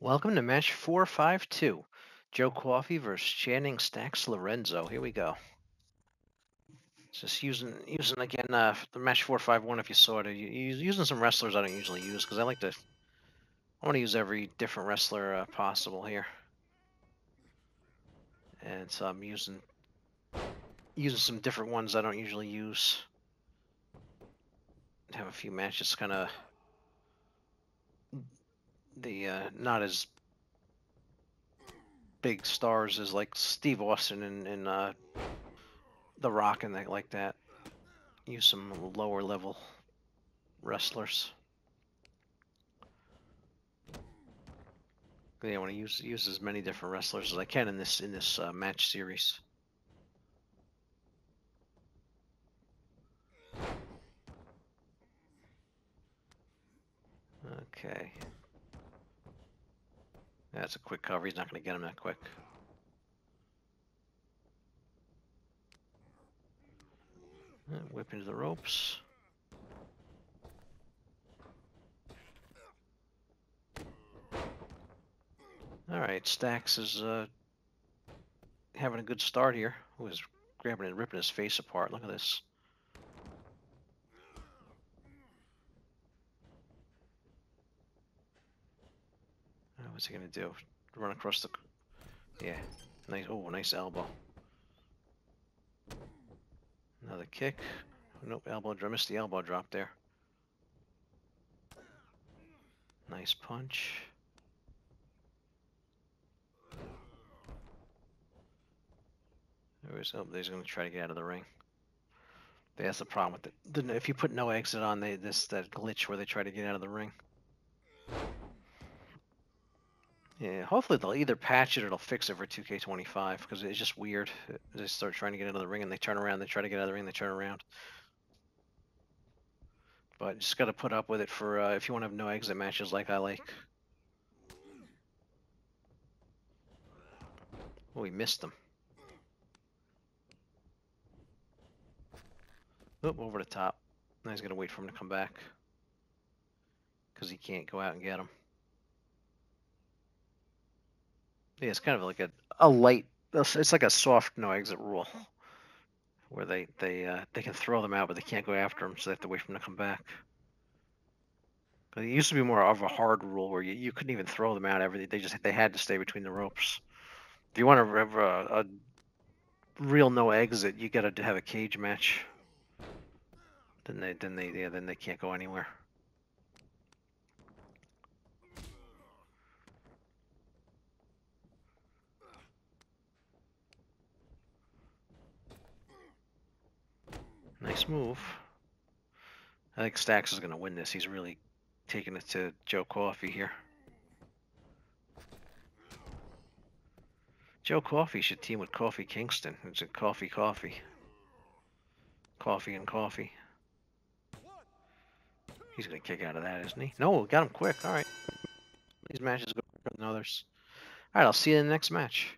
Welcome to match 452. Joe Coffey versus Channing Stacks Lorenzo. Here we go. Just using using again uh, the match 451 if you saw it. Using some wrestlers I don't usually use because I like to. I want to use every different wrestler uh, possible here. And so I'm using using some different ones I don't usually use. Have a few matches kind of the uh, not as big stars as like Steve Austin and, and uh, The Rock and that like that. Use some lower level wrestlers. Yeah, I want to use use as many different wrestlers as I can in this in this uh, match series. Okay. That's a quick cover. He's not going to get him that quick. Whip into the ropes. All right, Stacks is uh, having a good start here. Was grabbing and ripping his face apart. Look at this. What's he gonna do? Run across the... Yeah. Nice. Oh, nice elbow. Another kick. Nope, elbow drop. Missed the elbow drop there. Nice punch. There's, oh, he's going to try to get out of the ring. That's the problem with it. If you put no exit on, they this that glitch where they try to get out of the ring. Yeah, hopefully they'll either patch it or they'll fix it for 2K25 because it's just weird. They start trying to get out of the ring and they turn around, they try to get out of the ring, they turn around. But just got to put up with it for uh, if you want to have no exit matches like I like. Oh, we missed them. Oop, over the top. Now he's going to wait for him to come back. Because he can't go out and get him. Yeah, it's kind of like a, a light. It's like a soft no exit rule, where they they uh, they can throw them out, but they can't go after them, so they have to wait for them to come back. But it used to be more of a hard rule where you, you couldn't even throw them out. Everything they just they had to stay between the ropes. If you want to have a, a real no exit, you got to have a cage match. Then they then they yeah, then they can't go anywhere. Nice move. I think Stacks is going to win this. He's really taking it to Joe Coffey here. Joe Coffey should team with Kofi Kingston. It's a Coffee Coffee. Coffee and Coffee. He's going to kick out of that, isn't he? No, got him quick. All right. These matches go quicker than others. All right, I'll see you in the next match.